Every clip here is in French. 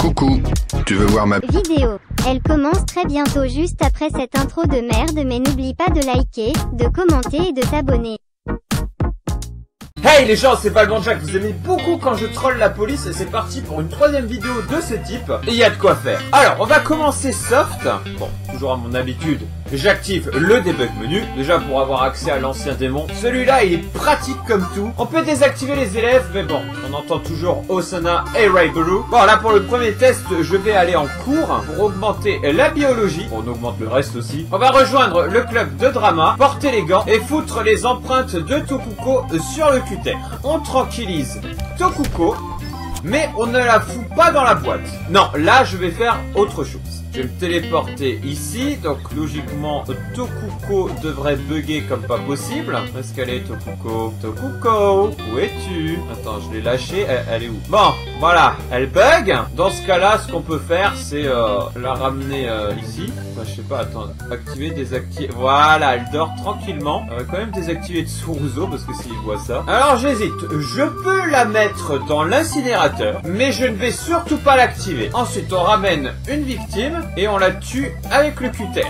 Coucou, tu veux voir ma... Vidéo. Elle commence très bientôt juste après cette intro de merde mais n'oublie pas de liker, de commenter et de t'abonner. Hey les gens, c'est Valban Jack, vous aimez beaucoup quand je troll la police et c'est parti pour une troisième vidéo de ce type. Et il y a de quoi faire. Alors, on va commencer soft. Bon, toujours à mon habitude, j'active le debug menu, déjà pour avoir accès à l'ancien démon. Celui-là, il est pratique comme tout. On peut désactiver les élèves, mais bon, on entend toujours Osana et Raiburu. Bon, là pour le premier test, je vais aller en cours pour augmenter la biologie. On augmente le reste aussi. On va rejoindre le club de drama, porter les gants et foutre les empreintes de Tokuko sur le cutter. On tranquillise Tokuko, mais on ne la fout pas dans la boîte. Non, là je vais faire autre chose. Je vais me téléporter ici, donc logiquement Tokuko devrait bugger comme pas possible. Où est-ce qu'elle est Tokuko? Tokuko Où es-tu? Attends, je l'ai lâchée, elle, elle, est où? Bon, voilà, elle bug. Dans ce cas-là, ce qu'on peut faire, c'est euh, la ramener euh, ici. Je sais pas, attends, activer, désactiver. Voilà, elle dort tranquillement. On va quand même désactiver Tsuruzo parce que s'il voit ça. Alors j'hésite, je peux la mettre dans l'incinérateur, mais je ne vais surtout pas l'activer. Ensuite, on ramène une victime et on la tue avec le cutter.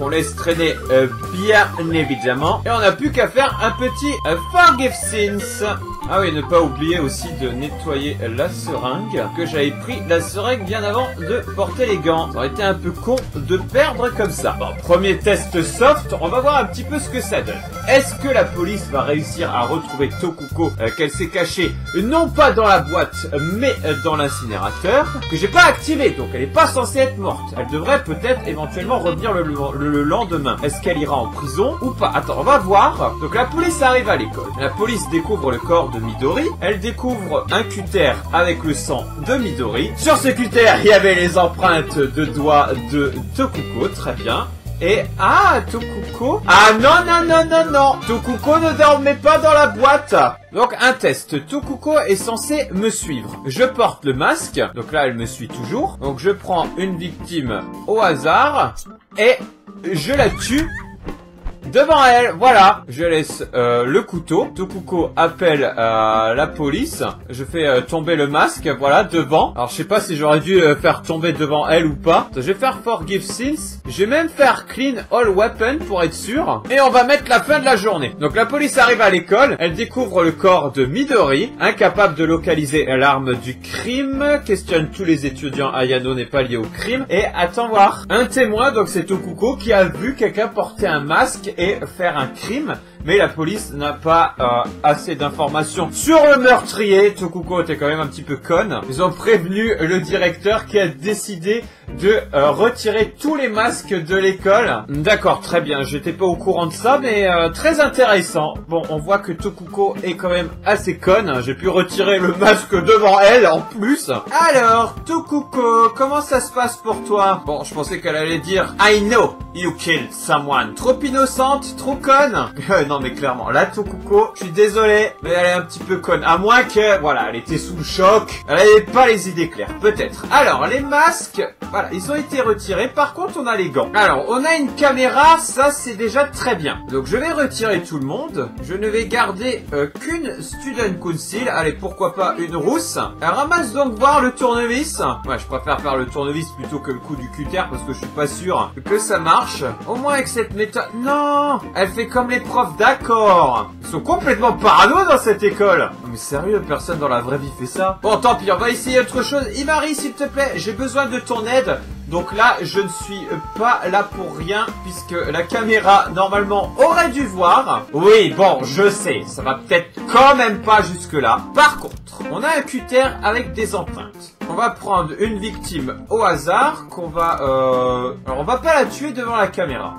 On laisse traîner euh, bien évidemment. Et on n'a plus qu'à faire un petit euh, Forgive Sins. Ah oui, ne pas oublier aussi de nettoyer la seringue. Que j'avais pris la seringue bien avant de porter les gants. Ça aurait été un peu con de perdre comme ça. Bon, premier test soft, on va voir un petit peu ce que ça donne. Est-ce que la police va réussir à retrouver Tokuko euh, qu'elle s'est cachée non pas dans la boîte mais euh, dans l'incinérateur que j'ai pas activé donc elle est pas censée être morte. Elle devrait peut-être éventuellement revenir le, le, le lendemain. Est-ce qu'elle ira en prison ou pas? Attends, on va voir. Donc la police arrive à l'école. La police découvre le corps de Midori. Elle découvre un cutter avec le sang de Midori. Sur ce cutter, il y avait les empreintes de doigts de Tokuko, très bien. Et ah, Tokuko Ah non, non, non, non, non Tokuko ne dormait pas dans la boîte Donc un test, Tokuko est censé me suivre. Je porte le masque, donc là elle me suit toujours. Donc je prends une victime au hasard et je la tue devant elle, voilà. Je laisse euh, le couteau. Tokuko appelle euh, la police. Je fais euh, tomber le masque, voilà, devant. Alors je sais pas si j'aurais dû euh, faire tomber devant elle ou pas. Je vais faire Forgive Sins. Je vais même faire Clean All Weapon pour être sûr. Et on va mettre la fin de la journée. Donc la police arrive à l'école. Elle découvre le corps de Midori, incapable de localiser l'arme du crime. Questionne tous les étudiants. Ayano n'est pas lié au crime. Et attends voir. Un témoin, donc c'est Tokuko, qui a vu quelqu'un porter un masque et faire un crime, mais la police n'a pas euh, assez d'informations sur le meurtrier. Tokuko était quand même un petit peu conne. Ils ont prévenu le directeur qui a décidé de euh, retirer tous les masques de l'école. D'accord, très bien. J'étais pas au courant de ça, mais euh, très intéressant. Bon, on voit que Tokuko est quand même assez conne. J'ai pu retirer le masque devant elle en plus. Alors, Tokuko, comment ça se passe pour toi? Bon, je pensais qu'elle allait dire I know you killed someone. Trop innocente, trop conne? non, mais clairement, là, Tokuko, je suis désolé, mais elle est un petit peu conne. À moins que, voilà, elle était sous le choc. Elle avait pas les idées claires, peut-être. Alors, les masques, voilà, ils ont été retirés. Par contre, on a les gants. Alors, on a une caméra, ça, c'est déjà très bien. Donc, je vais retirer tout le monde. Je ne vais garder euh, qu'une Student Council. Allez, pourquoi pas une rousse. Elle ramasse donc voir le tournevis. Ouais, je préfère faire le tournevis plutôt que le coup du cutter parce que je suis pas sûr que ça marche. Au moins avec cette méthode... Non Elle fait comme les profs, d'accord Ils sont complètement parano dans cette école Mais sérieux, personne dans la vraie vie fait ça Bon, tant pis, on va essayer autre chose. Imari, s'il te plaît, j'ai besoin de ton aide. Donc là, je ne suis pas là pour rien, puisque la caméra, normalement, aurait dû voir. Oui, bon, je sais, ça va peut-être quand même pas jusque-là. Par contre, on a un cutter avec des empreintes. On va prendre une victime au hasard, qu'on va... Euh... Alors, on va pas la tuer devant la caméra.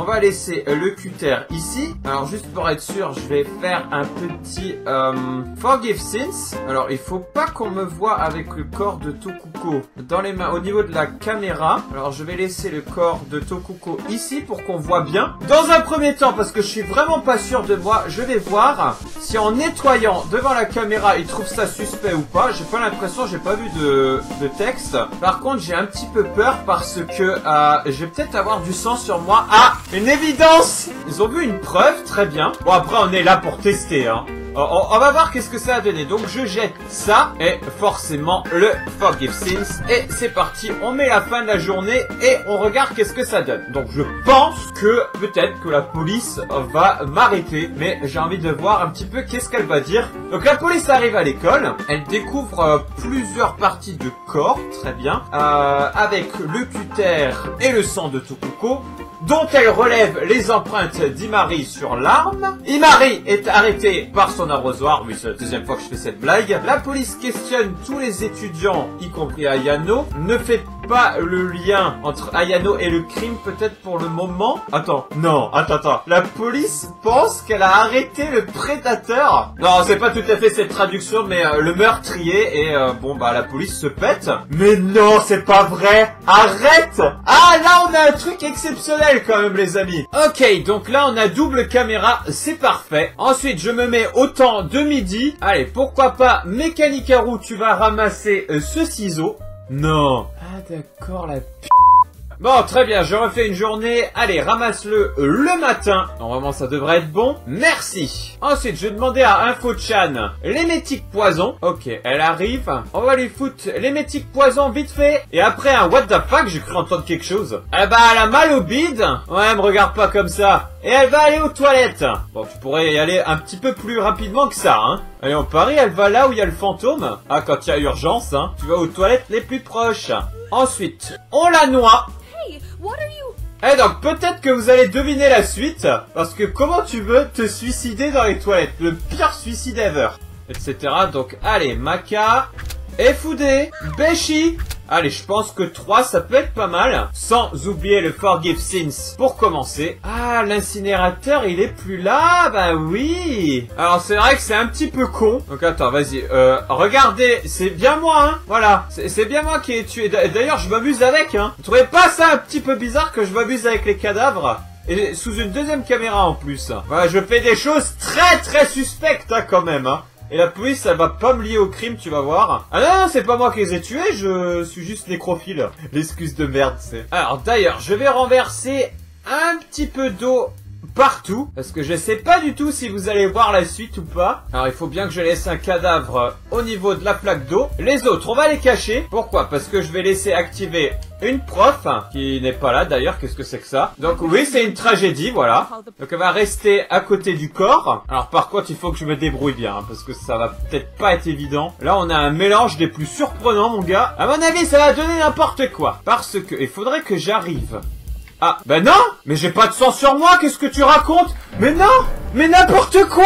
On va laisser le cutter ici. Alors juste pour être sûr, je vais faire un petit euh, Forgive Sins. Alors il faut pas qu'on me voit avec le corps de Tokuko dans les mains au niveau de la caméra. Alors je vais laisser le corps de Tokuko ici pour qu'on voit bien. Dans un premier temps, parce que je suis vraiment pas sûr de moi, je vais voir si en nettoyant devant la caméra, il trouve ça suspect ou pas. J'ai pas l'impression, j'ai pas vu de, de texte. Par contre, j'ai un petit peu peur parce que euh, je vais peut-être avoir du sang sur moi. Ah une évidence Ils ont vu une preuve, très bien. Bon, après, on est là pour tester, hein. On, va voir qu'est-ce que ça a donné. Donc je jette ça et forcément le Forgive Sins. Et c'est parti, on met la fin de la journée et on regarde qu'est-ce que ça donne. Donc je pense que peut-être que la police va m'arrêter. Mais j'ai envie de voir un petit peu qu'est-ce qu'elle va dire. Donc la police arrive à l'école. Elle découvre euh, plusieurs parties de corps. Très bien. Euh, avec le cutter et le sang de Tokuko dont elle relève les empreintes d'Imari sur l'arme. Imari est arrêté par son arrosoir, oui c'est la deuxième fois que je fais cette blague. La police questionne tous les étudiants, y compris Ayano, ne fait pas le lien entre Ayano et le crime peut-être pour le moment. Attends, non, attends, attends. La police pense qu'elle a arrêté le prédateur. Non, c'est pas tout à fait cette traduction, mais euh, le meurtrier et euh, bon bah la police se pète. Mais non, c'est pas vrai. Arrête Ah là on a un truc exceptionnel quand même les amis. Ok, donc là on a double caméra, c'est parfait. Ensuite je me mets au temps de midi. Allez, pourquoi pas Mécanicarou, tu vas ramasser euh, ce ciseau. Non. D'accord la p... Bon, très bien, je refais une journée. Allez, ramasse-le le matin. Normalement, ça devrait être bon. Merci. Ensuite, je vais demander à InfoChan l'émétique poison. Ok, elle arrive. On va lui foutre l'émétique poison vite fait. Et après un what the fuck, j'ai cru entendre quelque chose. Eh bah, elle a mal au bide. Ouais, me regarde pas comme ça. Et elle va aller aux toilettes. Bon, tu pourrais y aller un petit peu plus rapidement que ça, hein. Allez, on parie, elle va là où il y a le fantôme. Ah, quand il y a urgence, hein. Tu vas aux toilettes les plus proches. Ensuite, on la noie. Hey, what are you? Eh donc peut-être que vous allez deviner la suite, parce que comment tu veux te suicider dans les toilettes? Le pire suicide ever Etc. Donc allez, Maka, Efudé, Beshi Allez, je pense que 3 ça peut être pas mal. Sans oublier le Forgive Sins pour commencer. Ah, l'incinérateur il est plus là? Bah oui Alors c'est vrai que c'est un petit peu con. Donc attends, vas-y. Euh, regardez, c'est bien moi, hein Voilà, c'est bien moi qui ai tué. D'a- D'ailleurs, je m'amuse avec, hein Vous trouvez pas ça un petit peu bizarre que je m'amuse avec les cadavres? Et sous une deuxième caméra en plus. Voilà, je fais des choses très très suspectes hein, quand même. Hein. Et la police, elle va pas me lier au crime, tu vas voir. Ah non, c'est pas moi qui les ai tués, je suis juste nécrophile. L'excuse de merde, c'est. Alors d'ailleurs, je vais renverser un petit peu d'eau partout, parce que je sais pas du tout si vous allez voir la suite ou pas. Alors il faut bien que je laisse un cadavre au niveau de la plaque d'eau. Les autres, on va les cacher. Pourquoi? Parce que je vais laisser activer une prof, qui n'est pas là d'ailleurs, qu'est-ce que c'est que ça? Donc oui, c'est une tragédie, voilà. Donc elle va rester à côté du corps. Alors par contre, il faut que je me débrouille bien, hein, parce que ça va peut-être pas être évident. Là, on a un mélange des plus surprenants, mon gars. À mon avis, ça va donner n'importe quoi. Parce que il faudrait que j'arrive ah, ben non Mais j'ai pas de sang sur moi, qu'est-ce que tu racontes? Mais non Mais n'importe quoi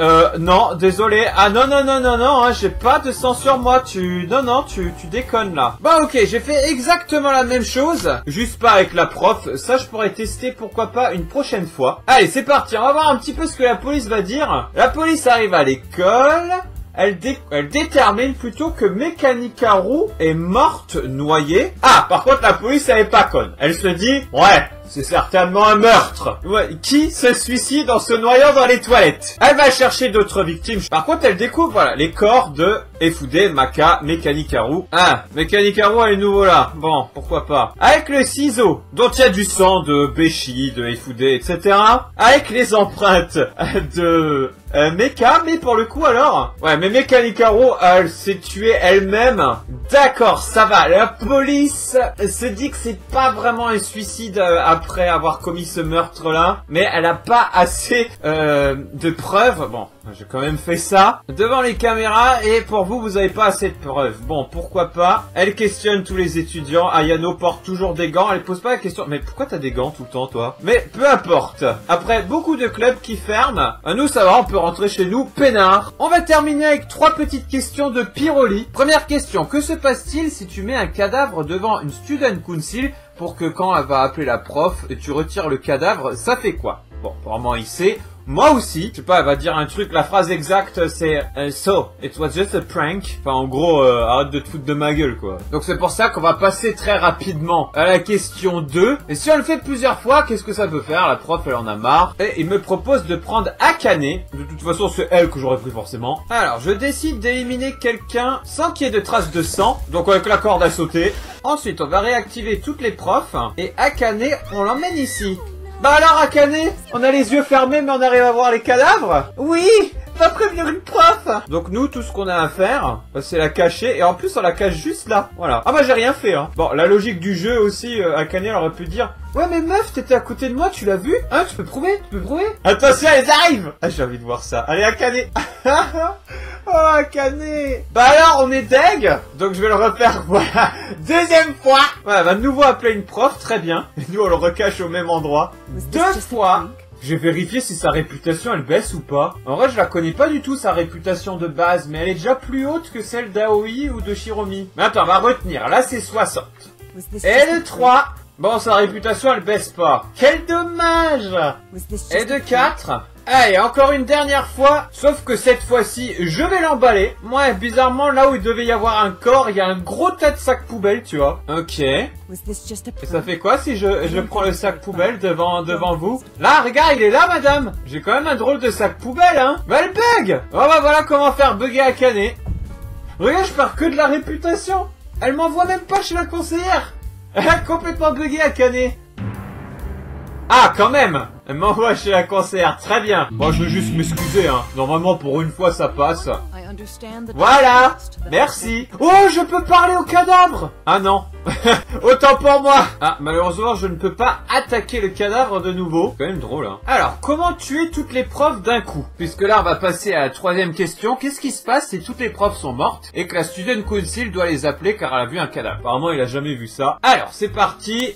Euh, non, désolé. Ah non, non, non, non, non, hein, j'ai pas de sang sur moi, tu... Non, non, tu, tu déconnes là. Bah ok, j'ai fait exactement la même chose, juste pas avec la prof, ça je pourrais tester pourquoi pas une prochaine fois. Allez, c'est parti, on va voir un petit peu ce que la police va dire. La police arrive à l'école... Elle, dé- elle détermine plutôt que Mécanicaru est morte noyée. Ah, par contre, la police, elle est pas conne. Elle se dit, ouais, c'est certainement un meurtre. Qui se suicide en se noyant dans les toilettes? Elle va chercher d'autres victimes. Par contre, elle découvre, voilà, les corps de Efude, Maka, Mécanicaru. Ah, Mécanicaru elle est nouveau là. Bon, pourquoi pas. Avec le ciseau, dont il y a du sang de Beshi, de Efude, etc. Avec les empreintes de euh, Mecha, mais pour le coup alors Ouais, mais Mécanicaru, elle s'est tuée elle-même. D'accord, ça va. La police se dit que c'est pas vraiment un suicide euh, après avoir commis ce meurtre-là, mais elle a pas assez euh, de preuves. Bon, j'ai quand même fait ça devant les caméras et pour vous, vous avez pas assez de preuves. Bon, pourquoi pas? Elle questionne tous les étudiants. Ayano porte toujours des gants. Elle pose pas la question. Mais pourquoi t'as des gants tout le temps, toi? Mais peu importe. Après beaucoup de clubs qui ferment, euh, nous ça va, on peut rentrer chez nous peinard. On va terminer avec trois petites questions de Piroli. Première question, que se passe-t-il si tu mets un cadavre devant une student council pour que quand elle va appeler la prof tu retires le cadavre, ça fait quoi? Bon, apparemment il sait. Moi aussi, je sais pas, elle va dire un truc, la phrase exacte c'est euh, So, it was just a prank. Enfin en gros, euh, arrête de te foutre de ma gueule quoi. Donc c'est pour ça qu'on va passer très rapidement à la question 2. Et si on le fait plusieurs fois, qu'est-ce que ça peut faire? La prof elle en a marre. Et il me propose de prendre Akane. De toute façon c'est elle que j'aurais pris forcément. Alors je décide d'éliminer quelqu'un sans qu'il y ait de traces de sang. Donc avec la corde à sauter. Ensuite on va réactiver toutes les profs. Et Akane, on l'emmène ici. Bah alors Akane, on a les yeux fermés mais on arrive à voir les cadavres? Oui pas prévenir une prof. Donc nous, tout ce qu'on a à faire, bah, c'est la cacher, et en plus on la cache juste là, voilà. Ah bah j'ai rien fait, hein. Bon, la logique du jeu aussi, euh, Akane elle aurait pu dire, ouais mais meuf, t'étais à côté de moi, tu l'as vu? Hein, tu peux prouver? Tu peux prouver Attention, elles arrivent. Ah j'ai envie de voir ça. Allez Akane Oh Akane Bah alors, on est deg Donc je vais le refaire, voilà, deuxième fois. Voilà, va de nouveau appeler une prof, très bien. Et nous on le recache au même endroit. Deux fois je vais vérifier si sa réputation elle baisse ou pas. En vrai, je la connais pas du tout sa réputation de base, mais elle est déjà plus haute que celle d'Aoi ou de Shiromi. Mais attends, on va retenir. Là, c'est 60. Et de 3. Bon, sa réputation elle baisse pas. Quel dommage Et de 4. Allez, encore une dernière fois, sauf que cette fois-ci, je vais l'emballer. Moi, bizarrement, là où il devait y avoir un corps, il y a un gros tas de sacs poubelles, tu vois. Ok. Et ça fait quoi si je, je prends le sac poubelle devant, devant vous? Là, regarde, il est là, madame J'ai quand même un drôle de sac poubelle, hein Bah, elle bug Oh bah voilà comment faire bugger à canet. Regarde, je perds que de la réputation Elle m'envoie même pas chez la conseillère Elle a complètement bugué à canet. Ah, quand même Elle m'envoie chez la conseillère, très bien Moi, je veux juste m'excuser, hein. Normalement, pour une fois, ça passe. Voilà Merci Oh, je peux parler au cadavre Ah non Autant pour moi Ah, malheureusement, je ne peux pas attaquer le cadavre de nouveau. C'est quand même drôle, hein. Alors, comment tuer toutes les profs d'un coup? Puisque là, on va passer à la troisième question. Qu'est-ce qui se passe si toutes les profs sont mortes et que la student council doit les appeler car elle a vu un cadavre? Apparemment, il a jamais vu ça. Alors, c'est parti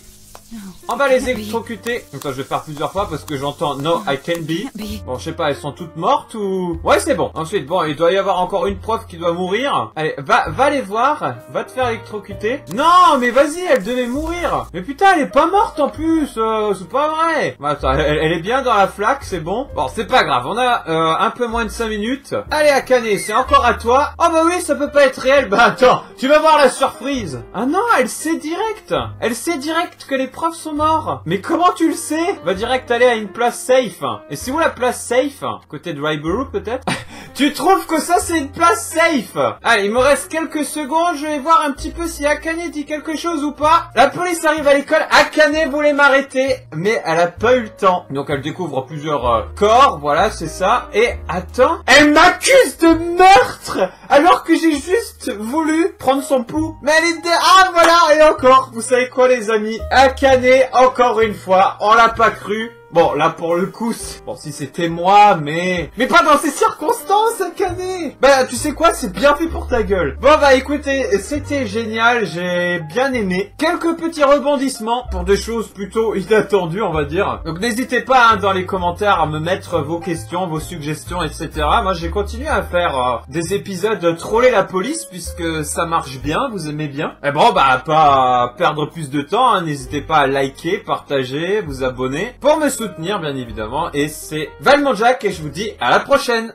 on va les électrocuter. Donc ça, je vais faire plusieurs fois parce que j'entends No, I can be. Bon, je sais pas, elles sont toutes mortes ou... Ouais, c'est bon. Ensuite, bon, il doit y avoir encore une prof qui doit mourir. Allez, va, va les voir. Va te faire électrocuter. Non, mais vas-y, elle devait mourir. Mais putain, elle est pas morte en plus. Euh, c'est pas vrai. Bah, attends, elle, elle, est bien dans la flaque, c'est bon. Bon, c'est pas grave. On a euh, un peu moins de 5 minutes. Allez, Akane, c'est encore à toi. Oh bah oui, ça peut pas être réel. Bah attends, tu vas voir la surprise. Ah non, elle sait direct. Elle sait direct que les profs sont morts. Mais comment tu le sais? Va direct aller à une place safe. Et c'est où la place safe? Côté de Ryburu peut-être? Tu trouves que ça c'est une place safe? Allez, il me reste quelques secondes, je vais voir un petit peu si Akane dit quelque chose ou pas. La police arrive à l'école, Akane voulait m'arrêter, mais elle a pas eu le temps. Donc elle découvre plusieurs euh, corps, voilà, c'est ça. Et attends, elle m'accuse de meurtre alors que j'ai juste voulu prendre son pouls. Mais elle est... Ah voilà, et encore, vous savez quoi les amis? Akane, encore une fois, on l'a pas cru. Bon, là, pour le coup, bon, si c'était moi, mais... Mais pas dans ces circonstances, Akane Bah, tu sais quoi, c'est bien fait pour ta gueule. Bon, bah, écoutez, c'était génial, j'ai bien aimé. Quelques petits rebondissements pour des choses plutôt inattendues, on va dire. Donc, n'hésitez pas, hein, dans les commentaires, à me mettre vos questions, vos suggestions, etc. Moi, j'ai continué à faire euh, des épisodes troller la police, puisque ça marche bien, vous aimez bien. Et bon, bah, pas perdre plus de temps, hein. n'hésitez pas à liker, partager, vous abonner, pour me soutenir bien évidemment et c'est Valmont Jack et je vous dis à la prochaine